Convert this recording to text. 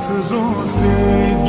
confusão sim.